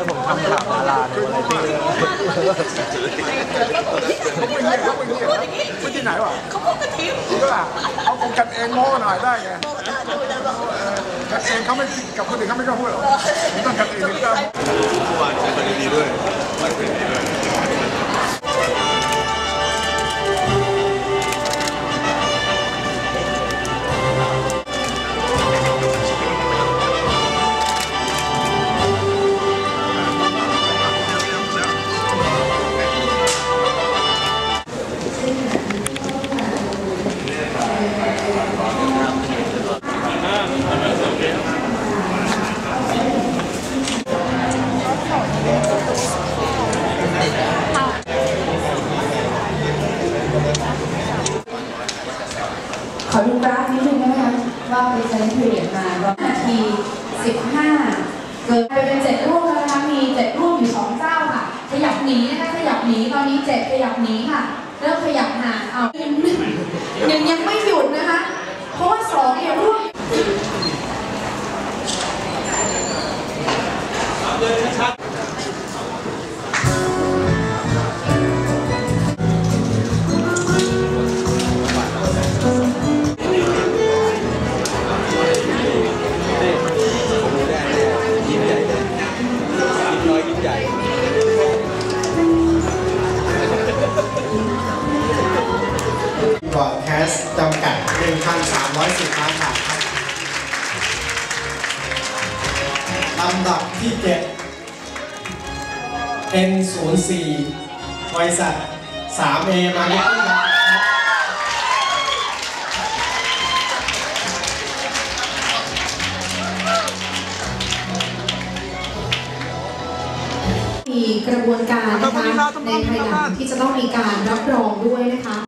ให้ผมทำข่าวดาราในวันที่เขาไม่เงียบเขาไม่เงียบไม่ที่ไหนวะเขาพูดกระทิบจริงป่ะเขาคงกันเองโม้หน่อยได้ไงบอกได้ดูแล้วบอกเออกันเองเขาไม่กับคนอื่นเขาไม่กล้าพูดหรอกมันต้องกันเองถึงจะเมื่อวานใช้ประเด็นดีด้วย ขอดูกราฟนิดนึงนะคะ ว่าเป็นเซนต์เรียมาว่านาที 15 เกิดไปเป็นเจ็ดรูปแล้วนะคะ มีเจ็ดรูปอยู่สองเจ้าค่ะ ขยับหนีนะคะ ขยับหนี ตอนนี้เจ็ดขยับหนีค่ะ เริ่มขยับห่างเอาหนึ่งหนึ่งหนึ่งยังไม่หยุด อร์ดแคสต์จำกัด1,310ล้านบาทครับลำดับที่ 7 N04 บริษัท 3A มาเก็ตติ้งครับมีกระบวนการนะคะในภายหลังที่จะต้องมีการรับรองด้วยนะคะ